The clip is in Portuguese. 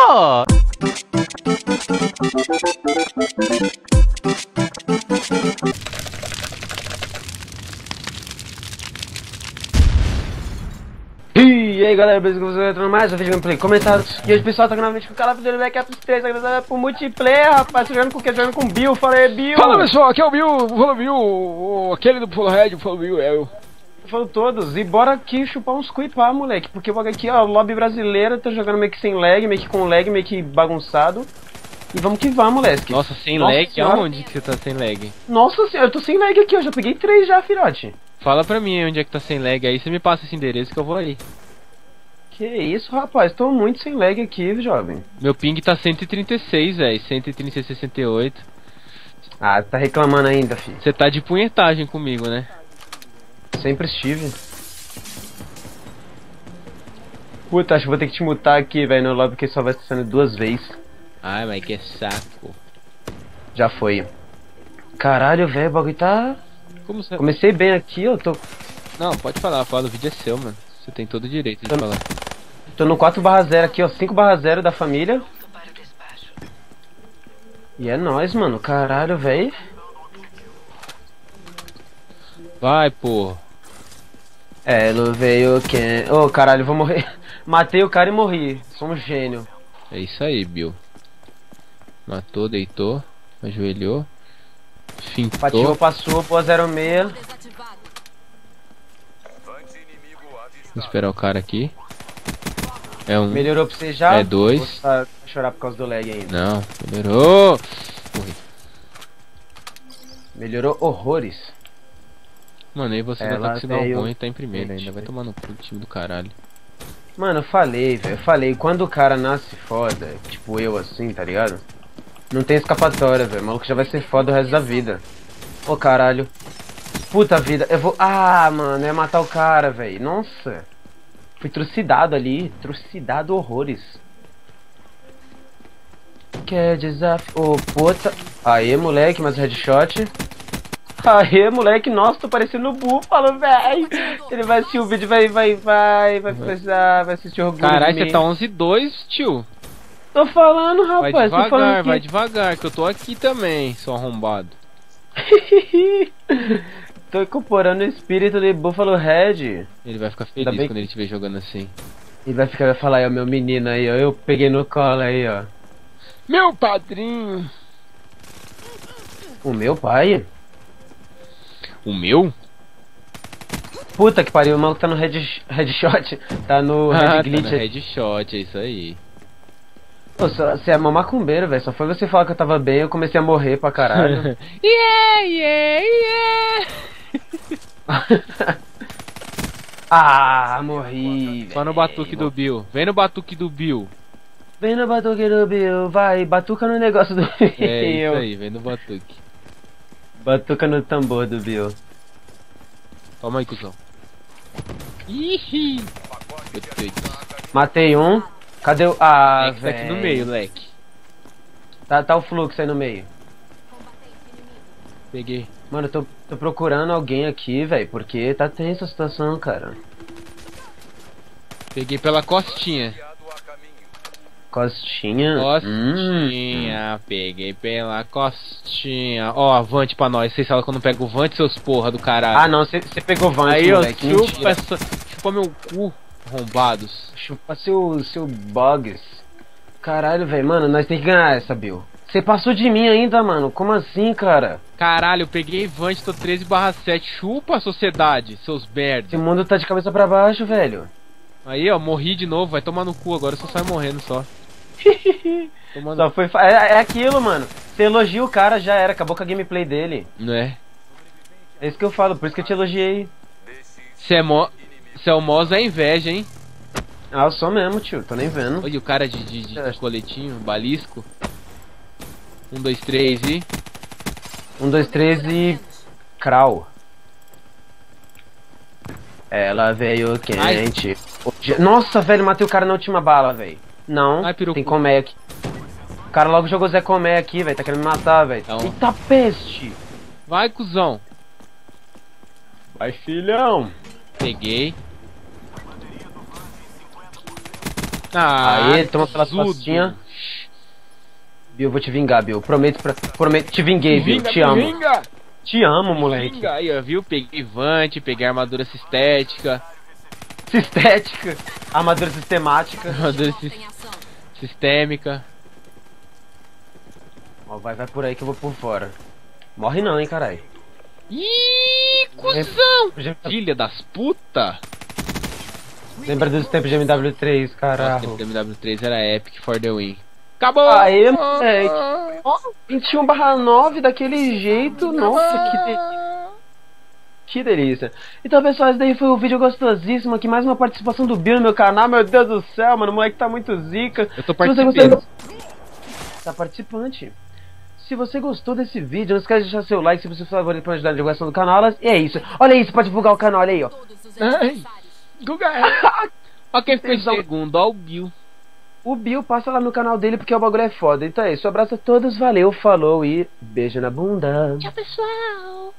E aí galera, beleza? Você entrando mais um vídeo gameplay comentários E hoje pessoal tá novamente com o canal do Backup 3 Agradecendo pro multiplayer, rapaz, jogando com o que? Jogando com o Bill, fala aí Bill Fala pessoal, aqui é o Bill, Follow Bill, aquele do Follow Red, Follow Bill é eu Falou todos, e bora aqui chupar uns cuipá, moleque Porque o aqui, ó, lobby brasileira, tá jogando meio que sem lag, meio que com lag, meio que bagunçado E vamos que vamos, moleque Nossa, sem Nossa lag? senhora. Aonde que você tá sem lag? Nossa senhora, eu tô sem lag aqui, eu já peguei três já, filhote Fala pra mim onde é que tá sem lag aí, você me passa esse endereço que eu vou aí. Que isso, rapaz, tô muito sem lag aqui, jovem Meu ping tá 136, velho, 136, 68. Ah, tá reclamando ainda, fi Você tá de punhetagem comigo, né? Sempre estive. Puta, acho que vou ter que te mutar aqui, velho, no lobby, porque só vai sendo duas vezes. Ai, mas que saco. Já foi. Caralho, velho, o bagulho tá. Como você... Comecei bem aqui, eu tô, Não, pode falar, fala, o vídeo é seu, mano. Você tem todo o direito de Eu- falar. tô no 4/0 aqui, ó, 5/0 da família. E é nóis, mano, caralho, velho. Vai, pô. Elo veio quem. Ô, caralho, eu vou morrer. Matei o cara e morri. Sou um gênio. É isso aí, Bill. Matou, deitou, ajoelhou. Fintou. passou, pô, 06. Vou esperar o cara aqui. É um. Melhorou pra você já? É dois. Ou você tá chorar por causa do lag ainda? Não, melhorou. Morri. Melhorou horrores. Mano, aí você Ela tá com sinal veio bom e tá em primeiro ainda. Vai tomar no cu, time do caralho. Mano, eu falei, velho. Eu falei, quando o cara nasce foda, tipo eu assim, tá ligado? Não tem escapatória, velho. O maluco já vai ser foda o resto da vida. Ô caralho. Puta vida, eu vou. Ah, mano, é matar o cara, velho. Nossa. Fui trucidado ali. Trucidado horrores. Que é desafio. Ô, puta. Aê, moleque, mais headshot. Aê, moleque, nossa, tô parecendo o Búfalo, velho. Ele vai assistir o vídeo, vai, vai, vai, vai precisar, vai assistir o orgulho Caralho, você tá 11-2, tio. Tô falando, Vai rapaz, tô falando devagar, que... vai devagar, que eu tô aqui também, seu arrombado. tô incorporando o espírito de Buffalo Red. Ele vai ficar feliz bem quando ele estiver jogando assim. Ele vai ficar, vai falar aí, ó, meu menino aí, ó, eu peguei no colo aí, ó. Meu padrinho O meu pai? O meu? Puta que pariu, o maluco tá no red, headshot, tá no ah, red tá glitch. no headshot, é isso aí. Pô, você é uma macumbeira, velho, só foi você falar que eu tava bem, eu comecei a morrer pra caralho. yeah, yeah, yeah! ah, morri, Só no batuque do Bill. Vem no batuque do Bill. Vem no batuque do Bill, vai, batuca no negócio do Bill. É isso aí, vem no batuque. Batuca no tambor do Bill. Toma aí, cuzão. Ih! Matei um. Cadê o. Ah, É tá aqui no meio, leque. Tá, tá o fluxo aí no meio. Peguei. Mano, eu tô, tô procurando alguém aqui, velho, porque tá tensa a situação, cara. Peguei pela costinha. Costinha. Hum. Costinha, peguei pela costinha. Ó, avante pra nós. Vocês falam que eu não pego o vante, seus porra do caralho. Ah, não, você pegou Vance, Aí, ó, chupa, essa, chupa meu cu, arrombados. Chupa seu, seu bugs. Caralho, velho, mano, nós tem que ganhar essa, Bill. Você passou de mim ainda, mano. Como assim, cara? Caralho, eu peguei Vante, tô 13 barra 7. Chupa, sociedade, seus Esse merda. mundo tá de cabeça pra baixo, velho. Aí, ó, morri de novo, vai tomar no cu agora, só sai morrendo só. Só foi. fa- É, é aquilo, mano. Você elogia o cara, já era. Acabou com a gameplay dele. Não é? É isso que eu falo, por isso que eu te elogiei. Cê é mó... Cê é o mó Zé inveja, hein? Ah, eu sou mesmo, tio. Tô nem vendo. Olha o cara de, de, de, coletinho, balisco. Um, dois, três e... Um, dois, três e. Krau. Ela veio quente. Hoje- Nossa, velho, matei o cara na última bala, velho. Não, Ai, tem Comé aqui. O cara logo jogou Zé Comé aqui, velho. Tá querendo me matar, velho. Então. Eita peste! Vai, cuzão. Vai, filhão! Peguei. Ah, Aê, toma pelas costinhas. Bill, eu vou te vingar, Bill. Prometo pra. Prometo. Te vinguei, Bill. Vinga, Te amo. vinga! Te amo, moleque. Vinga aí, ó, viu? Peguei Vante, peguei armadura sistética, Estética. Armadura sistemática. armadura sis- Em ação. Sistêmica. Ó, vai, vai por aí que eu vou por fora. Morre não, hein, caralho. Ih, cuzão! Já- Filha das puta! Lembra dos tempos de MW3, Nossa, caralho. o MW3 era epic for the win. Acabou! Aê, moleque. Ó, 21 barra 9 daquele jeito. Nossa, que delícia. Que delícia. Então, pessoal, esse daí foi o vídeo gostosíssimo aqui. Mais uma participação do Bill no meu canal. Meu Deus do céu, mano. O moleque tá muito zica. Eu tô Se você participando. gostou- Tá participante. Se você gostou desse vídeo, não esquece de deixar seu like se você for favorito pra ajudar na divulgação do canal. E é isso. Olha isso, pode divulgar o canal, olha aí, ó. Todos os Ai. Guga, Ó quem ficou em Então- segundo, ó o Bill. O Bill passa lá no canal dele porque o bagulho é foda. Então é isso. Um abraço a todos, valeu, falou e beijo na bunda. Tchau, pessoal!